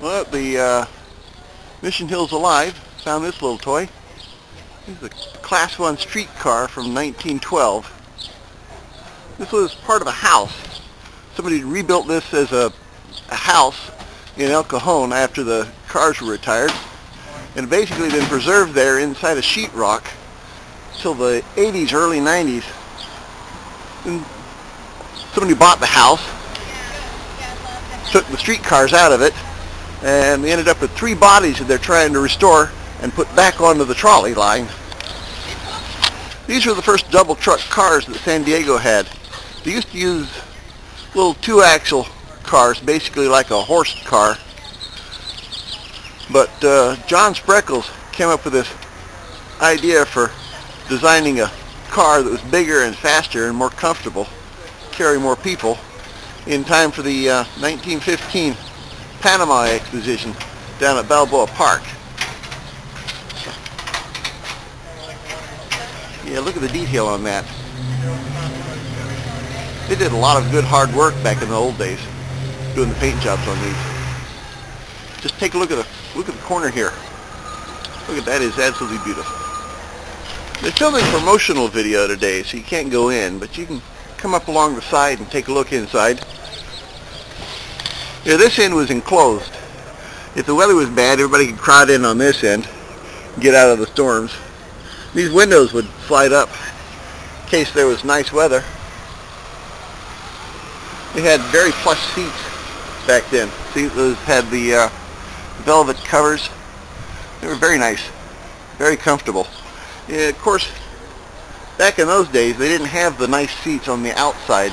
Well, the uh, Mission Hills Alive found this little toy. This is a Class 1 streetcar from 1912. This was part of a house. Somebody rebuilt this as a, a house in El Cajon after the cars were retired and basically been preserved there inside a sheetrock till the 80s, early 90s. And somebody bought the house, took the streetcars out of it, and they ended up with three bodies that they're trying to restore and put back onto the trolley line. These were the first double truck cars that San Diego had. They used to use little two-axle cars, basically like a horse car. But uh, John Spreckels came up with this idea for designing a car that was bigger and faster and more comfortable, carry more people, in time for the uh, 1915 Panama Exposition down at Balboa Park. Yeah, look at the detail on that. They did a lot of good hard work back in the old days doing the paint jobs on these. Just take a look at the look at the corner here. Look at that is absolutely beautiful. They're filming promotional video today, so you can't go in, but you can come up along the side and take a look inside. Yeah, this end was enclosed. If the weather was bad, everybody could crowd in on this end, get out of the storms. These windows would slide up in case there was nice weather. They had very plush seats back then. See, those had the uh, velvet covers. They were very nice, very comfortable. Yeah, of course, back in those days, they didn't have the nice seats on the outside.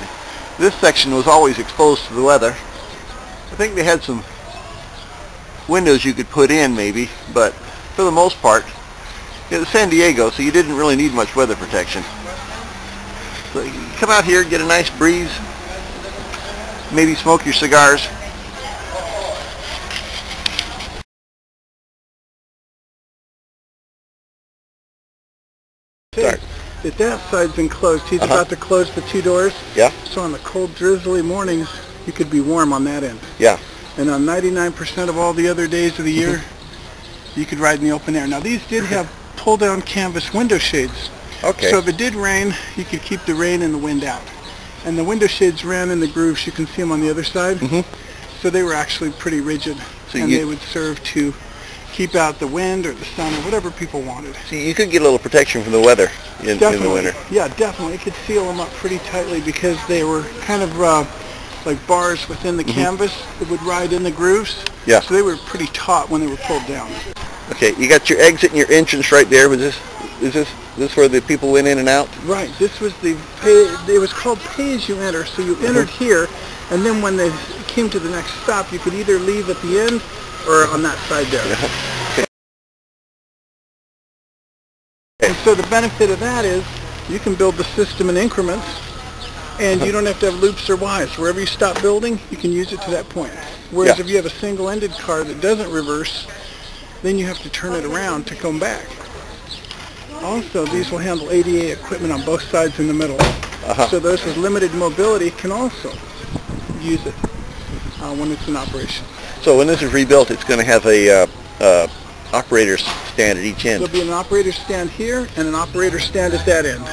This section was always exposed to the weather. I think they had some windows you could put in maybe, but for the most part, it was San Diego, so you didn't really need much weather protection. So you come out here, get a nice breeze, maybe smoke your cigars. Start. If that side's enclosed, he's Uh-huh. about to close the two doors. Yeah? So on the cold, drizzly mornings, you could be warm on that end. Yeah. And on 99% of all the other days of the year, Mm-hmm. you could ride in the open air. Now these did have pull-down canvas window shades. Okay. So if it did rain, you could keep the rain and the wind out. And the window shades ran in the grooves. You can see them on the other side. Mm-hmm. So they were actually pretty rigid. So and you- they would serve to keep out the wind or the sun or whatever people wanted. See, you could get a little protection from the weather in, in the winter. Yeah, definitely. It could seal them up pretty tightly because they were kind of uh, like bars within the canvas that would ride in the grooves. Yeah. So they were pretty taut when they were pulled down. Okay, you got your exit and your entrance right there. Was this, is this, this where the people went in and out? Right. This was the pay, it was called pay as you enter. So you entered Mm-hmm. here, and then when they came to the next stop, you could either leave at the end or on that side there. Yeah. And so the benefit of that is you can build the system in increments and you don't have to have loops or Ys. Wherever you stop building, you can use it to that point. Whereas Yeah. if you have a single-ended car that doesn't reverse, then you have to turn it around to come back. Also, these will handle ADA equipment on both sides in the middle. Uh-huh. So those with limited mobility can also use it uh, when it's in operation. So when this is rebuilt, it's going to have a uh, uh, operator stand at each end. There'll be an operator stand here and an operator stand at that end.